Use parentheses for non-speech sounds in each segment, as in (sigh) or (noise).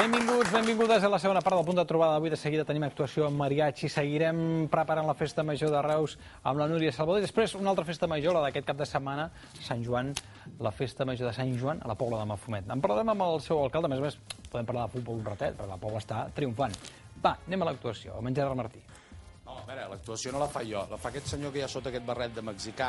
Benvinguts, benvingudes a la segona part del punt de trobada. Avui de seguida tenim actuació amb mariachi. Seguirem preparant la festa major de Reus amb la Núria Salvador. I després una altra festa major, la d'aquest cap de setmana, Sant Joan, la festa major de Sant Joan a la Pobla de Mafumet. En parlarem amb el seu alcalde, a més a més podem parlar de futbol un ratet, perquè la Pobla està triomfant. Va, anem a l'actuació, amb en Gerard Martí. Veure, l'actuació no la fa jo, la fa aquest senyor que hi ha sota aquest barret de mexicà.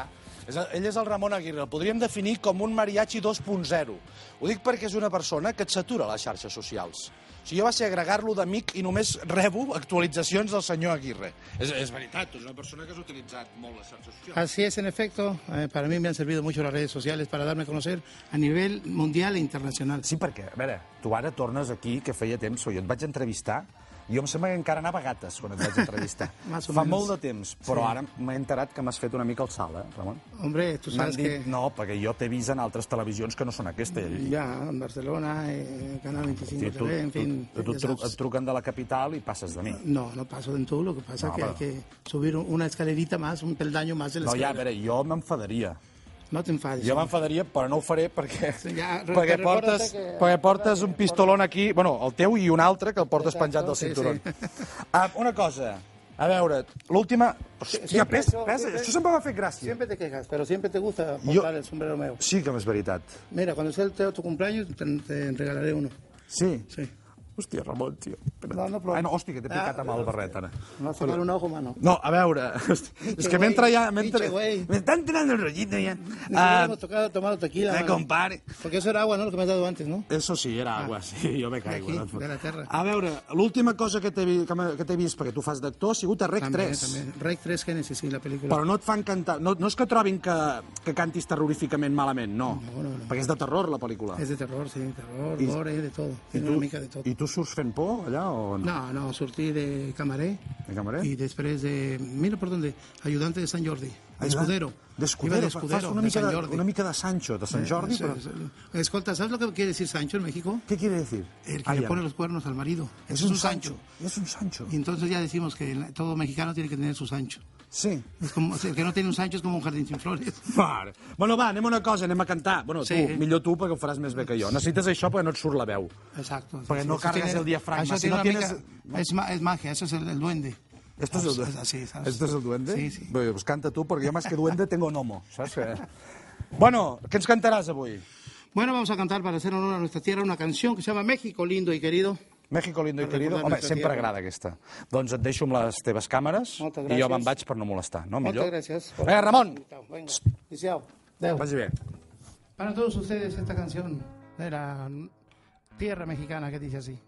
És, ell és el Ramon Aguirre, el podríem definir com un mariachi 2.0. Ho dic perquè és una persona que et satura les xarxes socials. O sigui, jo va ser agregar-lo d'amic i només rebo actualitzacions del senyor Aguirre. És, és veritat, és una persona que has utilitzat molt les xarxes socials. Así es, en efecto. Eh, para mí me han servido mucho las redes sociales para darme a conocer a nivel mundial e internacional. Sí, perquè, a veure, tu ara tornes aquí, que feia temps, jo et vaig entrevistar, jo em sembla que encara anava a gates quan et vaig entrevistar. (laughs) Fa molt de temps, però Sí. ara m'he enterat que m'has fet una mica el salt, eh, Ramon? Hombre, M'han sabes dit, que no, perquè jo t'he vist en altres televisions que no són aquesta. I, ya en Barcelona, eh, Canal 25 Sí, tu, TV, en fin. tu, tu, tu, et truquen de la capital i passes de mi. No, no paso en todo. Lo que pasa No, que hay que subir una escalerita más, un peldaño más de la No, ja, a veure, jo m'enfadaria. No te enfades. Jo m'enfadaria, però no ho faré perquè, Sí, ja, perquè, portes, que- perquè portes un pistolón aquí, bueno, el teu i un altre que el portes Exacto, penjat del sí, cinturó. sí. Ah, una cosa, a veure, l'última... Hòstia, eso- pesa, siempre- això sempre m'ha fet gràcia. Siempre te quejas, pero siempre te gusta portar el sombrero nuevo. Sí que és veritat. Mira, cuando sea el teu- tu cumpleaños, te, te regalaré uno. Sí? Sí. Hòstia, Ramon, tio. No, no, però- Ai, no, hòstia, que t'he picat Ah, amb el barret, ara. No sacar un ojo, mano. No, a veure, és que güey, m'entra ja... güey. Me está entrando el rollito ya. Ah, hemos tocado tomado tequila. me mano. compare. Porque eso era agua, ¿no? Lo que me has dado antes, ¿no? Eso sí, era agua, sí, jo me caigo. D'aquí, no de la terra. A veure, l'última cosa que t'he que t'he vist, perquè tu fas d'actor, ha sigut a Rec También, 3. también. Rec 3 Genesis, sí, la película. Però no et fan cantar... No, no és que trobin que, que cantis terroríficament malament, no. No, no, no. Perquè és de terror, la pel·lícula. Es de terror, sí, terror, I- gore, de todo. I Tiene tu, una mica de todo. I tu surts fent por, allà, o no? No, no, sortí de camaré. De camarer? Y después de, mira por dónde, ayudante de San Jordi. D'escudero. Iba de Fa- escudero, Fas una de mica San de, Jordi. una mica de Sancho, de Sant Jordi, Sí, però... Escolta, ¿sabes lo que quiere decir Sancho en México? ¿Qué quiere decir? El que Ah, le pone los cuernos al marido. Es Eso un Sancho. Es un Sancho. Y entonces ya decimos que todo mexicano tiene que tener su Sancho. Sí. Es como, el que no tiene un Sancho es como un jardín sin flores. Vale. Bueno, va, anem a una cosa, anem a cantar. Bueno, Sí. tu, millor tu, perquè ho faràs més bé que jo. Necessites això perquè no et surt la veu. Exacto. Porque no Eso cargas tiene- el diafragma, eso si tiene no una tienes- mica- es, ma- es magia, eso es el, el duende. Esto es el duende. así, ¿sabes? Esto es el duende? Sí, sí. Bé, pues canta tu, perquè jo més que duende tengo gnomo, saps? Que... Bueno, què ens cantaràs avui? Bueno, vamos a cantar para hacer honor a nuestra tierra una canción que se llama México lindo y querido. México lindo i Per querido. Home, sempre tierra. agrada aquesta. Doncs et deixo amb les teves càmeres Moltes i jo gràcies. me'n vaig per no molestar, no? Millor? Muchas gracias. por- Venga, Ramon. Venga, Lisiao. Deu. Vagi bé. Para todos ustedes esta canción de la tierra mexicana que dice así.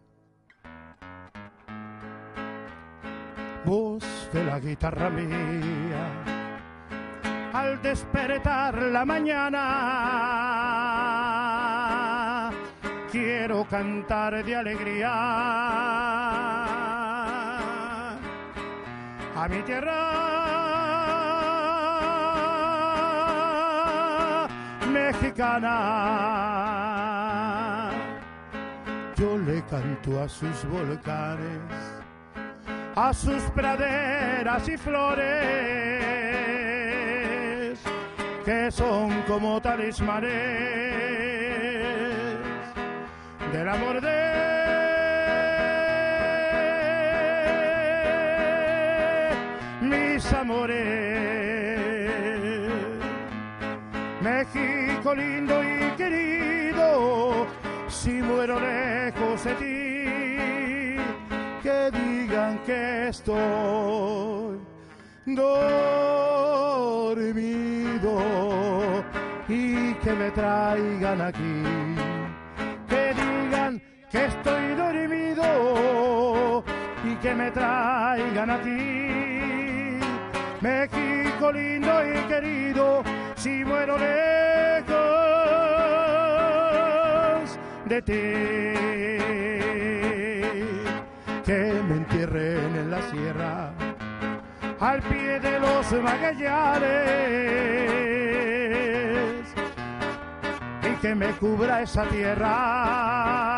Voz de la guitarra mía, al despertar la mañana, quiero cantar de alegría a mi tierra mexicana. Yo le canto a sus volcanes, a sus praderas y flores, que son como talismanes del amor de mis amores. México lindo y querido, si muero lejos de ti, que digan que estoy dormido y que me traigan aquí. Que estoy dormido y que me traigan a ti. México lindo y querido, si muero lejos de ti. Que me entierren en la sierra, al pie de los magallanes, y que me cubra esa tierra.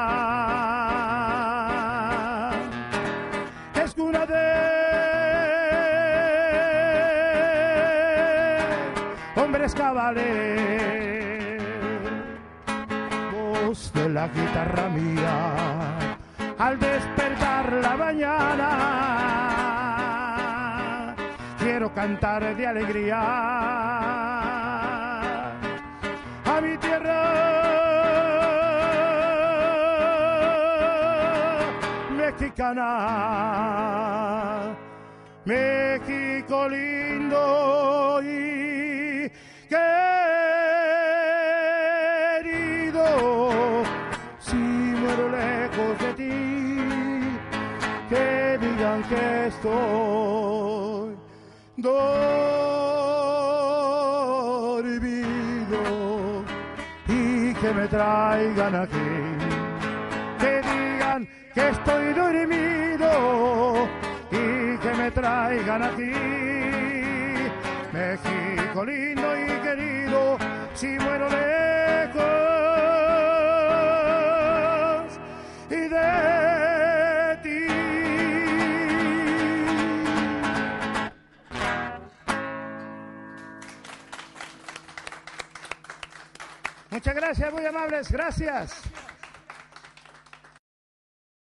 Voz de la guitarra mía, al despertar la mañana. Quiero cantar de alegría a mi tierra mexicana. México lindo y querido, si muero lejos de ti, que digan que estoy dormido y que me traigan aquí, que digan que estoy dormido y que me traigan aquí. México lindo y querido, si muero lejos y de ti. Muchas gracias, muy amables, gracias.